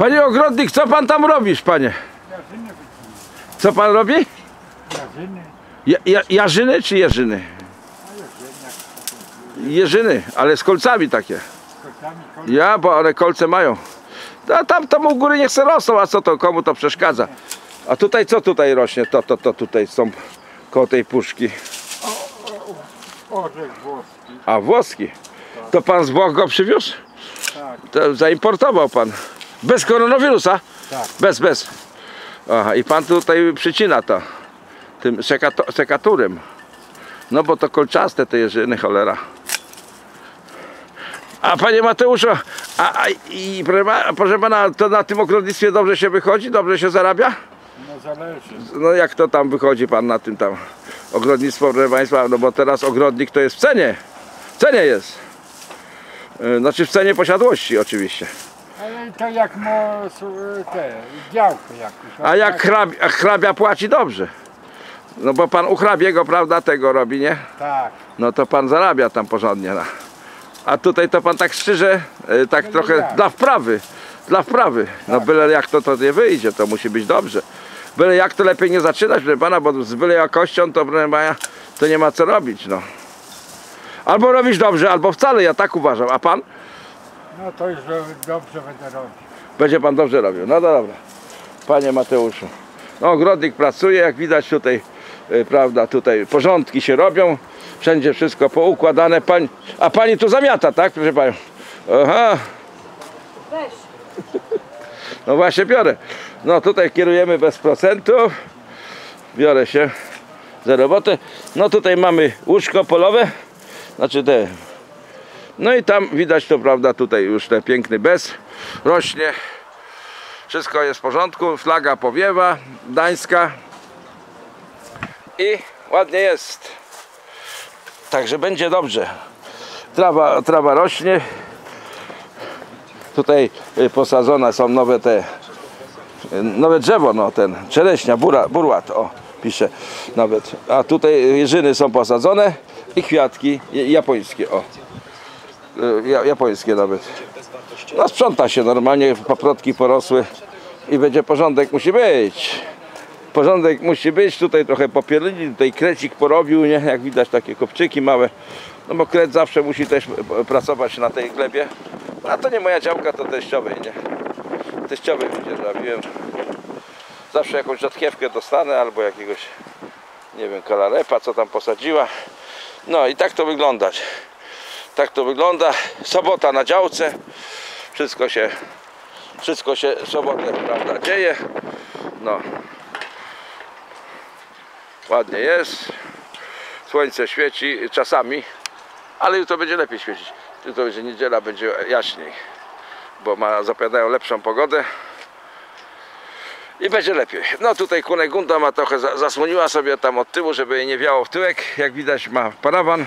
Panie ogrodnik, co pan tam robisz, panie? Co pan robi? Jarzyny. Ja, ja, jarzyny czy jeżyny? Jeżyny, ale z kolcami takie. z kotami, kol... Ja, bo ale kolce mają. A tam, tam u góry niech se rosną, a co to, komu to przeszkadza? A tutaj co tutaj rośnie? To, to, to tutaj są koło tej puszki. Orzech włoski. A włoski. To pan z Włoch go przywiózł? Tak, To zaimportował pan. Bez koronawirusa? tak. Bez, bez. Aha, i pan tutaj przycina to. Tym sekato, sekaturem. No bo to kolczaste te jeżyny, cholera. A panie Mateuszu, a, a i proszę, pa- proszę pana, to na tym ogrodnictwie dobrze się wychodzi? Dobrze się zarabia? No zależy. No jak to tam wychodzi pan na tym tam ogrodnictwo, proszę państwa, no bo teraz ogrodnik to jest w cenie. W cenie jest. Yy, Znaczy w cenie posiadłości oczywiście. Ale to jak s- te działkę jakąś. A jak tak, hrabia, a hrabia płaci dobrze. No bo pan u hrabiego, prawda, tego robi, nie? Tak. No to pan zarabia tam porządnie. No. A tutaj to pan tak szczerze, e, tak No trochę jak? dla wprawy. Dla wprawy. No Tak. byle jak to, to nie wyjdzie, to musi być dobrze. Byle jak to lepiej nie zaczynać, proszę pana, bo z byle jakością to, proszę pana, to nie ma co robić, no. Albo robisz dobrze, albo wcale, ja tak uważam. A pan? No to już że dobrze będę robił. Będzie pan dobrze robił. No dobra. Panie Mateuszu. No ogrodnik pracuje, jak widać tutaj, y, prawda, tutaj porządki się robią. Wszędzie wszystko poukładane. Pań, a pani tu zamiata, tak, proszę panią? Aha. Weź. No właśnie biorę. No tutaj kierujemy bez procentów. Biorę się za robotę. No tutaj mamy łóżko polowe. Znaczy te. No i tam widać to prawda tutaj już ten piękny bez rośnie. Wszystko jest w porządku. Flaga powiewa. Gdańska. I ładnie jest. Także będzie dobrze. Trawa, trawa rośnie. Tutaj y, posadzone są nowe te nowe drzewo, no ten czereśnia, bura, burłat, o pisze nawet. A tutaj jeżyny są posadzone i kwiatki ja- japońskie, o. Y, Ja, japońskie nawet. No sprząta się normalnie, paprotki porosły i będzie porządek musi być. Porządek musi być, tutaj trochę popielili, tutaj krecik porobił, nie? Jak widać takie kopczyki małe. No bo kret zawsze musi też pracować na tej glebie. A to nie moja działka, to teściowej, nie? Teściowej będzie robiłem. Zawsze jakąś rzadkiewkę dostanę albo jakiegoś, nie wiem, kalarepa, co tam posadziła. No i tak to wyglądać. Tak to wygląda. Sobota na działce. Wszystko się, wszystko się sobotę, prawda, dzieje. No. Ładnie jest. Słońce świeci czasami, ale jutro będzie lepiej świecić. Jutro będzie niedziela, będzie jaśniej, bo ma, zapowiadają lepszą pogodę i będzie lepiej. No tutaj Kunegunda ma trochę za, zasłoniła sobie tam od tyłu, żeby jej nie wiało w tyłek. Jak widać ma parawan.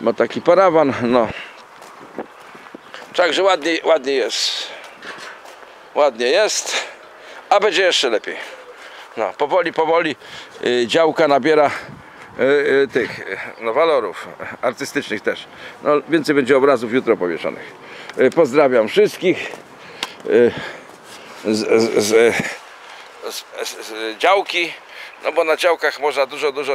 Ma taki parawan, no. Także ładnie, ładnie jest. Ładnie jest, a będzie jeszcze lepiej. No, powoli, powoli y, działka nabiera y, y, tych no, walorów artystycznych też. No, więcej będzie obrazów jutro powieszonych. Pozdrawiam wszystkich z, z, z działki. No bo na działkach można dużo, dużo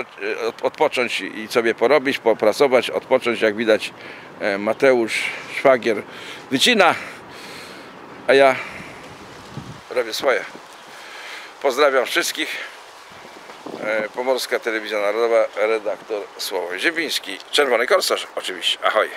od- odpocząć i sobie porobić, popracować, odpocząć. Jak widać e, Mateusz Szwagier wycina, a ja robię swoje. Pozdrawiam wszystkich. E, Pomorska Telewizja Narodowa, redaktor Sławomir Ziemiński, Czerwony Korsarz oczywiście. Ahoj.